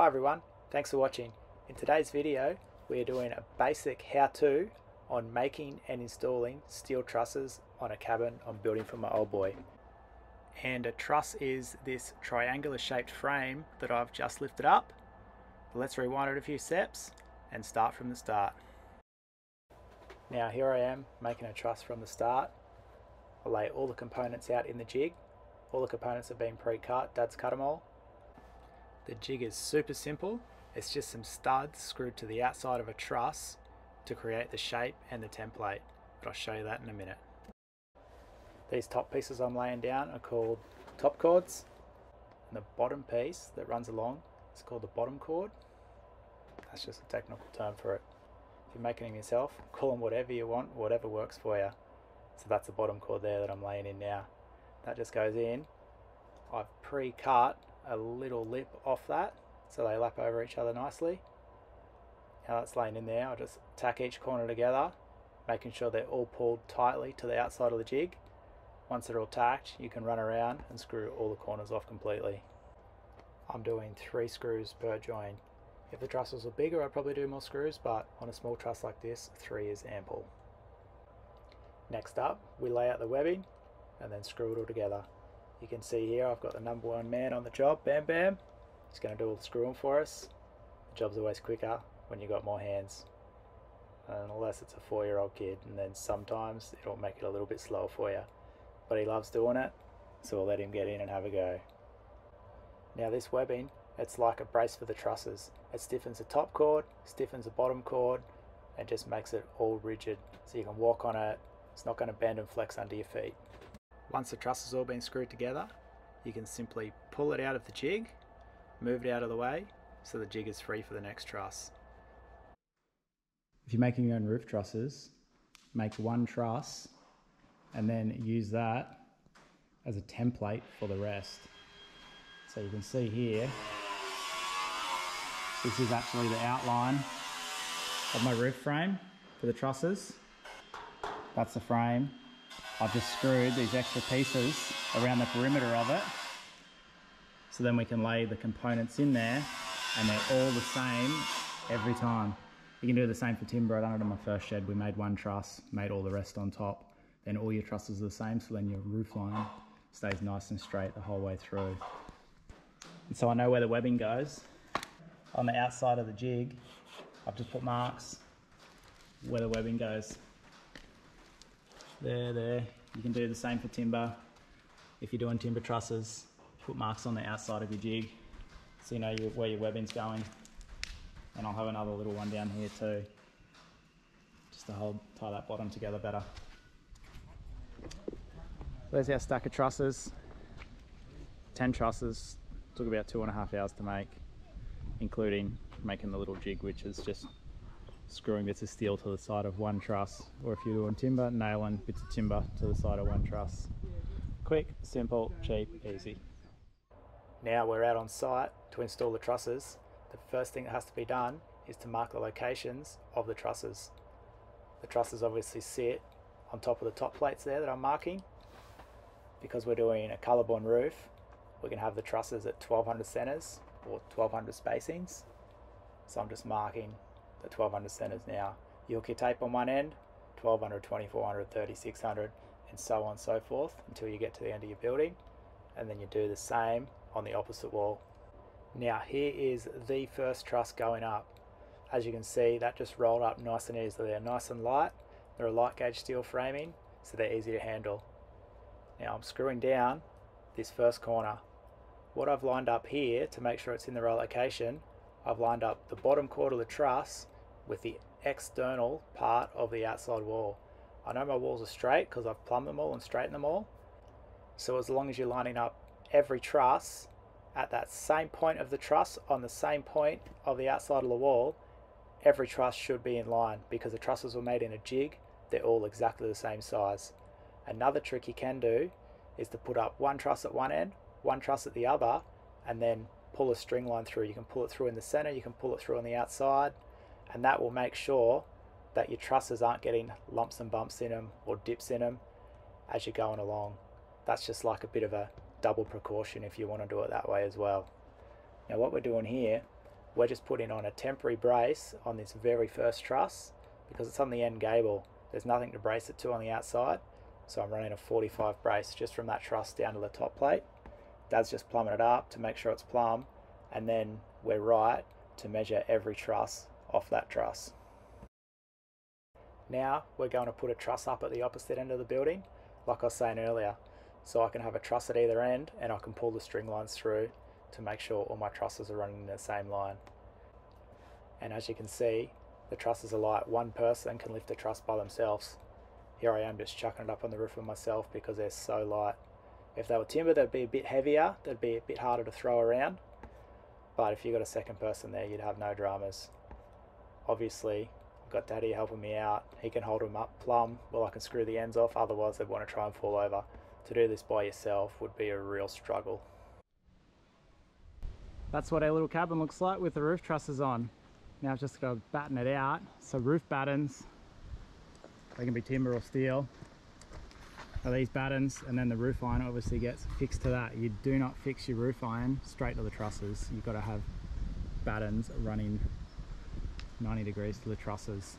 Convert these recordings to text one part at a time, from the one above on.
Hi everyone, thanks for watching. In today's video we are doing a basic how-to on making and installing steel trusses on a cabin I'm building for my old boy. And a truss is this triangular shaped frame that I've just lifted up. Let's rewind it a few steps and start from the start. Now here I am making a truss from the start. I lay all the components out in the jig. All the components have been pre-cut, Dad's cut them all. The jig is super simple. It's just some studs screwed to the outside of a truss to create the shape and the template. But I'll show you that in a minute. These top pieces I'm laying down are called top chords. And the bottom piece that runs along is called the bottom chord. That's just a technical term for it. If you're making them yourself, call them whatever you want, whatever works for you. So that's the bottom chord there that I'm laying in now. That just goes in. I've pre-cut a little lip off that so they lap over each other nicely. Now that's laying in there, I'll just tack each corner together, making sure they're all pulled tightly to the outside of the jig. Once they're all tacked, you can run around and screw all the corners off completely. I'm doing three screws per join. If the trusses were bigger, I'd probably do more screws, but on a small truss like this, three is ample. Next up, we lay out the webbing and then screw it all together. You can see here I've got the number one man on the job, Bam Bam. He's going to do all the screwing for us. The job's always quicker when you've got more hands. Unless it's a four year old kid, and then sometimes it'll make it a little bit slower for you. But he loves doing it, so we'll let him get in and have a go. Now, this webbing, it's like a brace for the trusses. It stiffens the top chord, stiffens the bottom chord, and just makes it all rigid so you can walk on it. It's not going to bend and flex under your feet. Once the truss has all been screwed together, you can simply pull it out of the jig, move it out of the way, so the jig is free for the next truss. If you're making your own roof trusses, make one truss and then use that as a template for the rest. So you can see here, this is actually the outline of my roof frame for the trusses. That's the frame. I've just screwed these extra pieces around the perimeter of it. So then we can lay the components in there and they're all the same every time. You can do the same for timber. I done it in my first shed. We made one truss, made all the rest on top. Then all your trusses are the same, so then your roof line stays nice and straight the whole way through. And so I know where the webbing goes. On the outside of the jig, I've just put marks where the webbing goes. There, there. You can do the same for timber. If you're doing timber trusses, put marks on the outside of your jig so you know where your webbing's going. And I'll have another little one down here too, just to hold, tie that bottom together better. There's our stack of trusses. 10 trusses, took about two and a half hours to make, including making the little jig, which is just screwing bits of steel to the side of one truss, or if you're doing timber, nailing bits of timber to the side of one truss. Quick, simple, cheap, easy. Now we're out on site to install the trusses. The first thing that has to be done is to mark the locations of the trusses. The trusses obviously sit on top of the top plates there that I'm marking. Because we're doing a Colorbond roof, we can have the trusses at 1200 centres or 1200 spacings. So I'm just marking the 1200 centers now. Your tape on one end, 1200, 2400, 3600, and so on and so forth until you get to the end of your building. And then you do the same on the opposite wall. Now here is the first truss going up. As you can see, that just rolled up nice and easily. They're nice and light. They're a light gauge steel framing, so they're easy to handle. Now I'm screwing down this first corner. What I've lined up here to make sure it's in the right location, I've lined up the bottom chord of the truss with the external part of the outside wall. I know my walls are straight because I've plumbed them all and straightened them all. So as long as you're lining up every truss at that same point of the truss on the same point of the outside of the wall, every truss should be in line because the trusses were made in a jig, they're all exactly the same size. Another trick you can do is to put up one truss at one end, one truss at the other, and then pull a string line through. You can pull it through in the center, you can pull it through on the outside, and that will make sure that your trusses aren't getting lumps and bumps in them or dips in them as you're going along. That's just like a bit of a double precaution if you want to do it that way as well. Now what we're doing here, we're just putting on a temporary brace on this very first truss because it's on the end gable. There's nothing to brace it to on the outside. So I'm running a 45 brace just from that truss down to the top plate. Dad's just plumbing it up to make sure it's plumb. And then we're right to measure every truss off that truss. Now we're going to put a truss up at the opposite end of the building, like I was saying earlier. So I can have a truss at either end and I can pull the string lines through to make sure all my trusses are running in the same line. And as you can see, the trusses are light. One person can lift a truss by themselves. Here I am just chucking it up on the roof of myself because they're so light. If they were timber, they'd be a bit heavier. They'd be a bit harder to throw around. But if you got a second person there, you'd have no dramas. Obviously, I've got Daddy helping me out. He can hold them up plumb while I can screw the ends off. Otherwise, they'd want to try and fall over. To do this by yourself would be a real struggle. That's what our little cabin looks like with the roof trusses on. Now I've just got to batten it out. So roof battens, they can be timber or steel, are these battens and then the roof iron obviously gets fixed to that. You do not fix your roof iron straight to the trusses. You've got to have battens running 90 degrees to the trusses.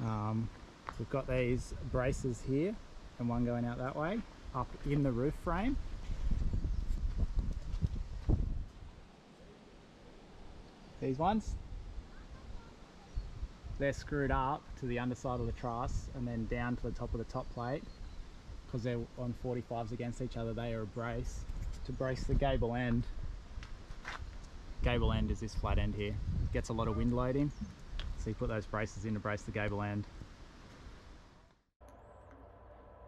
Um, we've got these braces here and one going out that way up in the roof frame these ones they're screwed up to the underside of the truss and then down to the top of the top plate because they're on 45s against each other they are a brace. To brace the gable end gable end is this flat end here. Gets a lot of wind loading. So you put those braces in to brace the gable end.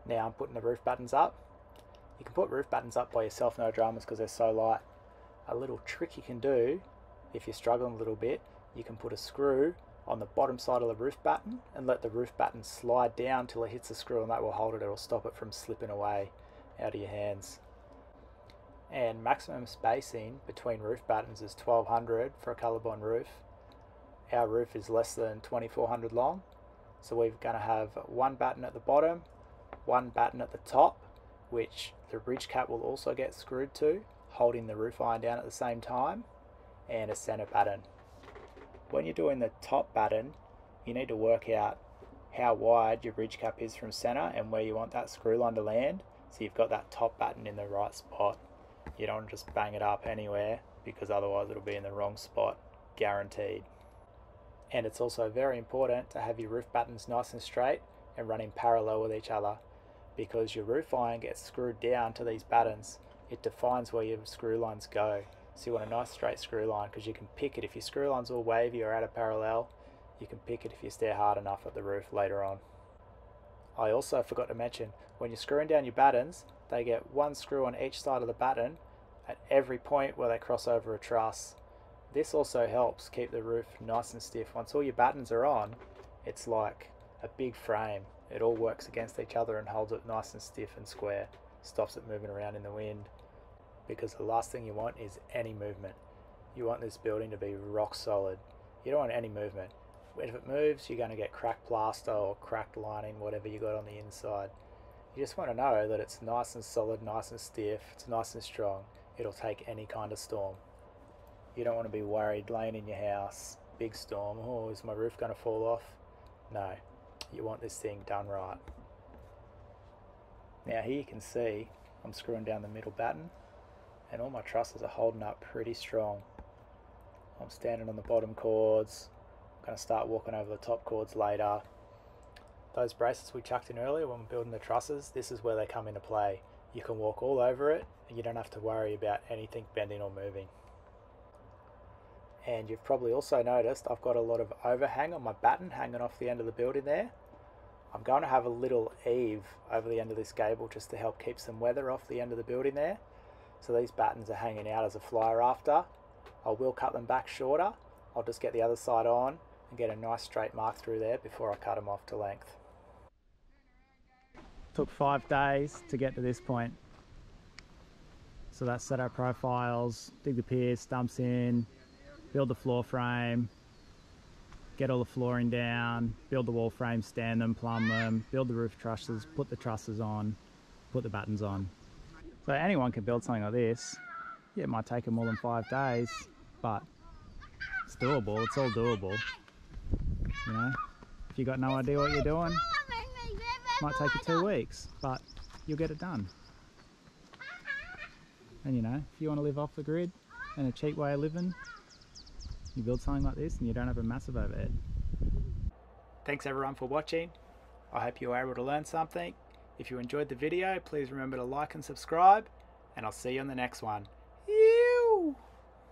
Now I'm putting the roof battens up. You can put roof battens up by yourself no dramas because they're so light. A little trick you can do if you're struggling a little bit, you can put a screw on the bottom side of the roof batten and let the roof batten slide down till it hits the screw and that will hold it, it'll stop it from slipping away out of your hands. And maximum spacing between roof battens is 1200 for a Colorbond roof. Our roof is less than 2400 long, so we're going to have one batten at the bottom, one batten at the top, which the ridge cap will also get screwed to, holding the roof iron down at the same time and a center batten. When you're doing the top batten, you need to work out how wide your bridge cap is from center and where you want that screw line to land so you've got that top batten in the right spot. You don't just bang it up anywhere because otherwise it'll be in the wrong spot, guaranteed. And it's also very important to have your roof battens nice and straight and running parallel with each other because your roof iron gets screwed down to these battens. It defines where your screw lines go. So you want a nice straight screw line because you can pick it if your screw line's all wavy or out of parallel. You can pick it if you stare hard enough at the roof later on. I also forgot to mention, when you're screwing down your battens, they get one screw on each side of the batten at every point where they cross over a truss. This also helps keep the roof nice and stiff. Once all your battens are on, it's like a big frame. It all works against each other and holds it nice and stiff and square. Stops it moving around in the wind because the last thing you want is any movement. You want this building to be rock solid. You don't want any movement. If it moves, you're going to get cracked plaster or cracked lining, whatever you got on the inside. You just want to know that it's nice and solid, nice and stiff, it's nice and strong. It'll take any kind of storm. You don't want to be worried laying in your house, big storm, oh, is my roof going to fall off? No, you want this thing done right. Now here you can see I'm screwing down the middle batten and all my trusses are holding up pretty strong. I'm standing on the bottom chords, I'm going to start walking over the top chords later. Those braces we chucked in earlier when we're building the trusses, this is where they come into play. You can walk all over it and you don't have to worry about anything bending or moving. And you've probably also noticed I've got a lot of overhang on my batten hanging off the end of the building there. I'm going to have a little eave over the end of this gable just to help keep some weather off the end of the building there. So these battens are hanging out as a fly rafter. I will cut them back shorter. I'll just get the other side on and get a nice straight mark through there before I cut them off to length. Took five days to get to this point. So that's set our profiles, dig the piers, stumps in, build the floor frame, get all the flooring down, build the wall frame, stand them, plumb them, build the roof trusses, put the trusses on, put the battens on. So anyone can build something like this. Yeah, it might take them more than five days. but it's doable. It's all doable. You know, if you got no idea what you're doing, might take you two weeks, but you'll get it done. And you know, if you want to live off the grid and a cheap way of living, you build something like this and you don't have a massive overhead. Thanks everyone for watching. I hope you were able to learn something. If you enjoyed the video, please remember to like and subscribe, and I'll see you on the next one.